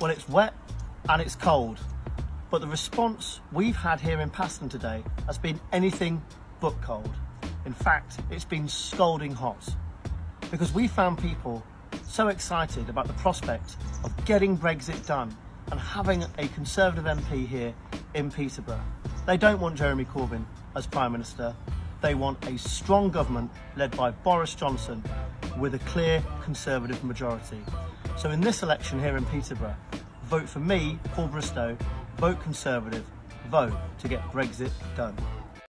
Well, it's wet and it's cold, but the response we've had here in Paston today has been anything but cold. In fact, it's been scalding hot because we found people so excited about the prospect of getting Brexit done and having a Conservative MP here in Peterborough. They don't want Jeremy Corbyn as Prime Minister. They want a strong government led by Boris Johnson with a clear Conservative majority. So in this election here in Peterborough, vote for me, Paul Bristow, vote Conservative, vote to get Brexit done.